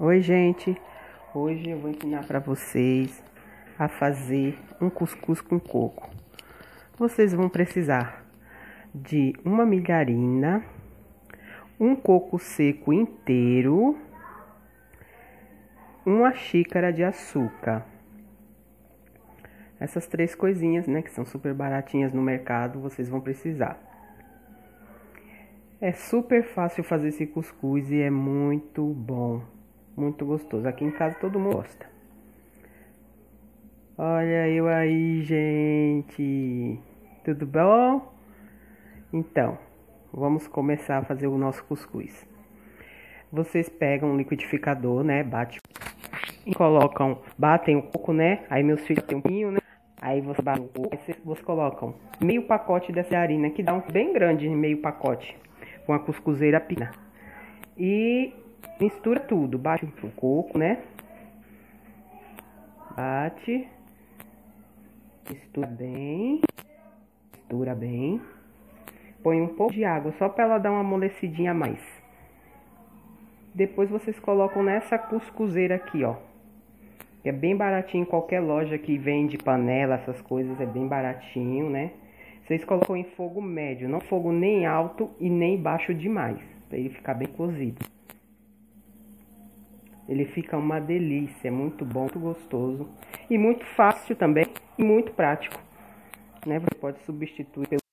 Oi, gente. Hoje eu vou ensinar para vocês a fazer um cuscuz com coco. Vocês vão precisar de uma milharina, um coco seco inteiro, uma xícara de açúcar. Essas três coisinhas, né, que são super baratinhas no mercado, vocês vão precisar. É super fácil fazer esse cuscuz e é muito bom. Muito gostoso. Aqui em casa todo mundo gosta. Olha eu aí, gente. Tudo bom? Então, vamos começar a fazer o nosso cuscuz. Vocês pegam um liquidificador, né? Bate e colocam, batem um pouco, né? Aí meus filhos têm um pinho, né? Aí você bate um pouco, aí vocês colocam meio pacote dessa harina, que dá um bem grande meio pacote, com a cuscuzeira pina. E mistura tudo, bate o coco, né? Bate. Mistura bem. Mistura bem. Põe um pouco de água, só para ela dar uma amolecidinha a mais. Depois vocês colocam nessa cuscuzeira aqui, ó. É bem baratinho, qualquer loja que vende panela, essas coisas, é bem baratinho, né? Vocês colocam em fogo médio, não fogo nem alto e nem baixo demais, para ele ficar bem cozido. Ele fica uma delícia, muito bom, muito gostoso e muito fácil também e muito prático. Né? Você pode substituir pelo